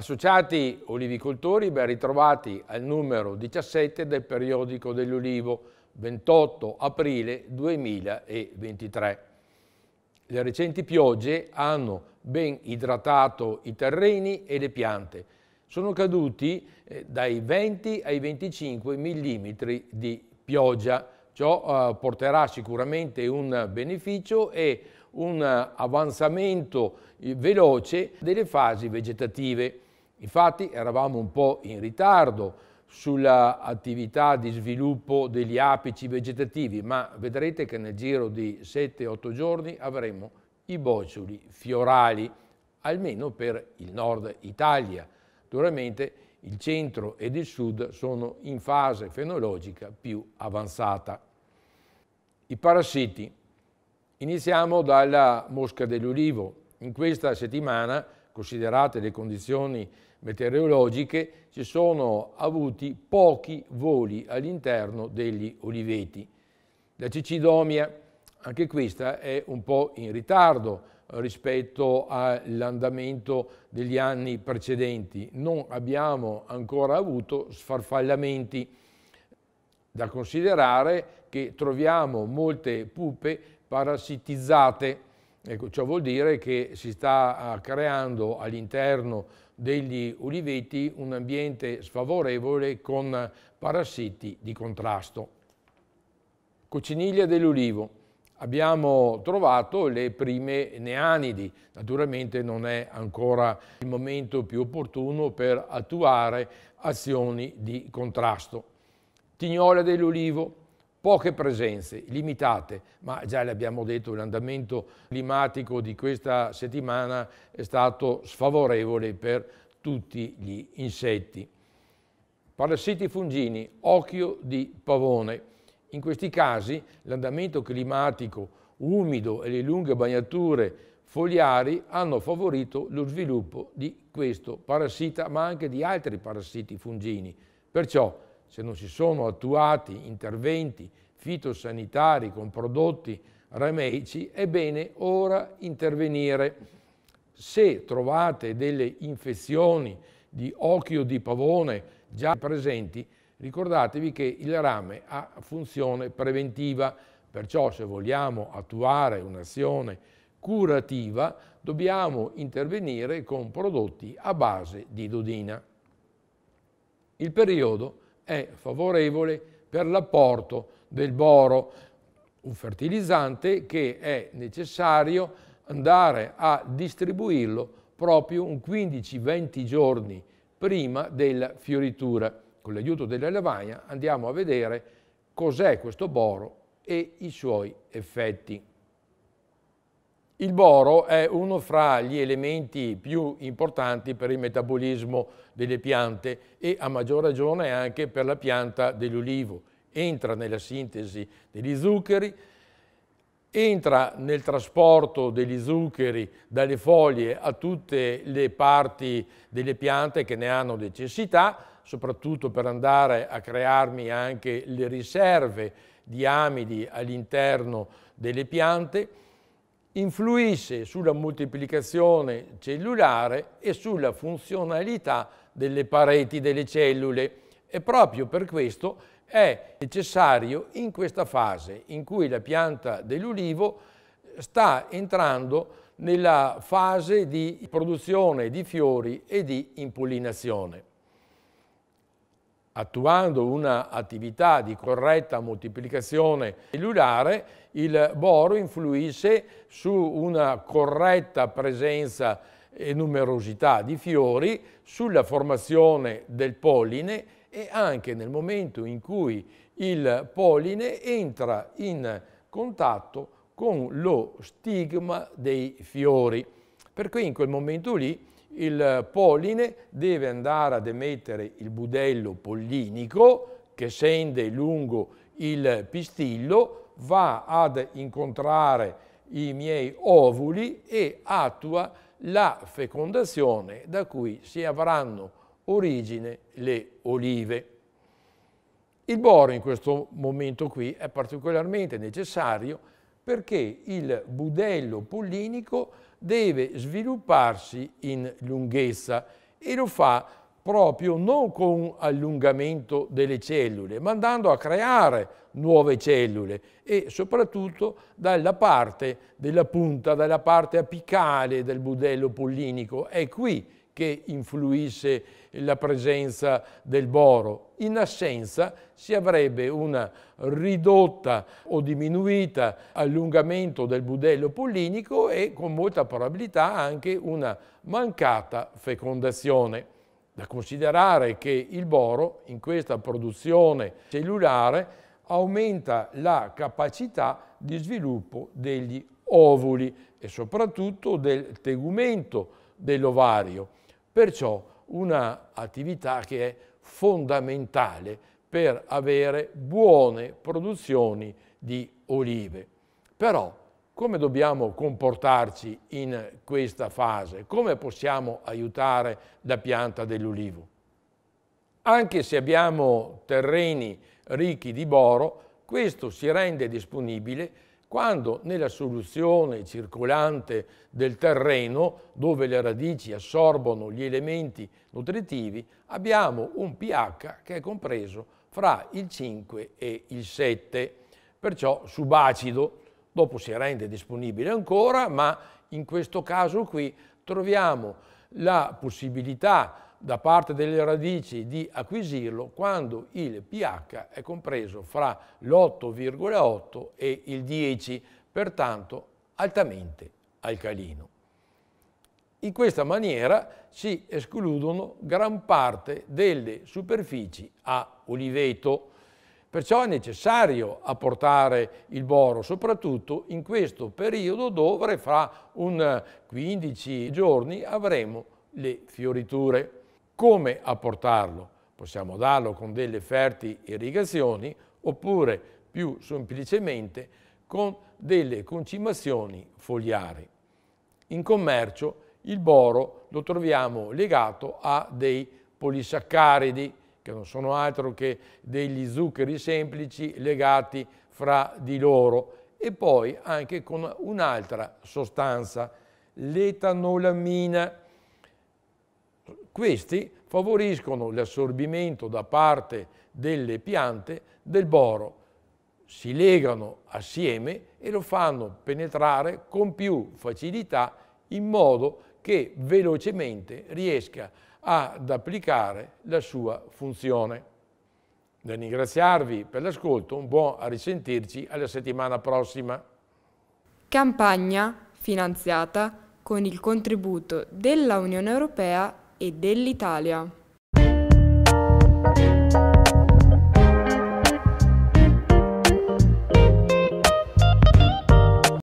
Associati olivicoltori ben ritrovati al numero 17 del periodico dell'Olivo, 28 aprile 2023. Le recenti piogge hanno ben idratato i terreni e le piante. Sono caduti eh, dai 20 ai 25 mm di pioggia. Ciò eh, porterà sicuramente un beneficio e un avanzamento eh, veloce delle fasi vegetative. Infatti eravamo un po' in ritardo sull'attività di sviluppo degli apici vegetativi, ma vedrete che nel giro di 7-8 giorni avremo i boccioli fiorali, almeno per il nord Italia. Naturalmente il centro ed il sud sono in fase fenologica più avanzata. I parassiti. Iniziamo dalla mosca dell'ulivo. In questa settimana, considerate le condizioni meteorologiche, ci sono avuti pochi voli all'interno degli oliveti. La cicidomia, anche questa è un po' in ritardo rispetto all'andamento degli anni precedenti. Non abbiamo ancora avuto sfarfallamenti da considerare che troviamo molte pupe parassitizzate. Ecco, ciò vuol dire che si sta creando all'interno degli uliveti un ambiente sfavorevole con parassiti di contrasto. Cocciniglia dell'ulivo. Abbiamo trovato le prime neanidi, naturalmente non è ancora il momento più opportuno per attuare azioni di contrasto. Tignola dell'ulivo, poche presenze, limitate, ma già le abbiamo detto, l'andamento climatico di questa settimana è stato sfavorevole per tutti gli insetti. Parassiti fungini, occhio di pavone. In questi casi l'andamento climatico umido e le lunghe bagnature foliari hanno favorito lo sviluppo di questo parassita, ma anche di altri parassiti fungini. Perciò se non si sono attuati interventi fitosanitari con prodotti remeici, è bene ora intervenire. Se trovate delle infezioni di occhio di pavone già presenti, ricordatevi che il rame ha funzione preventiva, perciò se vogliamo attuare un'azione curativa dobbiamo intervenire con prodotti a base di dodina. Il periodo è favorevole per l'apporto del boro, un fertilizzante che è necessario andare a distribuirlo proprio un 15-20 giorni prima della fioritura. Con l'aiuto della lavagna andiamo a vedere cos'è questo boro e i suoi effetti. Il boro è uno fra gli elementi più importanti per il metabolismo delle piante e a maggior ragione anche per la pianta dell'olivo. Entra nella sintesi degli zuccheri, entra nel trasporto degli zuccheri dalle foglie a tutte le parti delle piante che ne hanno necessità, soprattutto per andare a crearmi anche le riserve di amidi all'interno delle piante influisce sulla moltiplicazione cellulare e sulla funzionalità delle pareti delle cellule. E proprio per questo è necessario in questa fase in cui la pianta dell'ulivo sta entrando nella fase di produzione di fiori e di impollinazione attuando un'attività di corretta moltiplicazione cellulare, il boro influisce su una corretta presenza e numerosità di fiori, sulla formazione del polline e anche nel momento in cui il polline entra in contatto con lo stigma dei fiori. Per cui in quel momento lì il polline deve andare ad emettere il budello pollinico che scende lungo il pistillo, va ad incontrare i miei ovuli e attua la fecondazione da cui si avranno origine le olive. Il boro in questo momento qui è particolarmente necessario perché il budello pollinico deve svilupparsi in lunghezza e lo fa proprio non con allungamento delle cellule, ma andando a creare nuove cellule e soprattutto dalla parte della punta, dalla parte apicale del budello pollinico. È qui che influisse la presenza del boro. In assenza si avrebbe una ridotta o diminuita allungamento del budello pollinico e con molta probabilità anche una mancata fecondazione. Da considerare che il boro in questa produzione cellulare aumenta la capacità di sviluppo degli ovuli e soprattutto del tegumento dell'ovario. Perciò un'attività che è fondamentale per avere buone produzioni di olive. Però come dobbiamo comportarci in questa fase? Come possiamo aiutare la pianta dell'olivo? Anche se abbiamo terreni ricchi di boro, questo si rende disponibile quando nella soluzione circolante del terreno, dove le radici assorbono gli elementi nutritivi, abbiamo un pH che è compreso fra il 5 e il 7, perciò subacido, dopo si rende disponibile ancora, ma in questo caso qui troviamo la possibilità da parte delle radici di acquisirlo quando il pH è compreso fra l'8,8 e il 10, pertanto altamente alcalino. In questa maniera si escludono gran parte delle superfici a oliveto, perciò è necessario apportare il boro, soprattutto in questo periodo dove fra un 15 giorni avremo le fioriture. Come apportarlo? Possiamo darlo con delle ferti irrigazioni oppure più semplicemente con delle concimazioni foliari. In commercio il boro lo troviamo legato a dei polisaccaridi, che non sono altro che degli zuccheri semplici legati fra di loro, e poi anche con un'altra sostanza, l'etanolamina, questi favoriscono l'assorbimento da parte delle piante del boro, si legano assieme e lo fanno penetrare con più facilità in modo che velocemente riesca ad applicare la sua funzione. Nel ringraziarvi per l'ascolto, un buon a risentirci alla settimana prossima. Campagna finanziata con il contributo della Unione Europea e dell'Italia.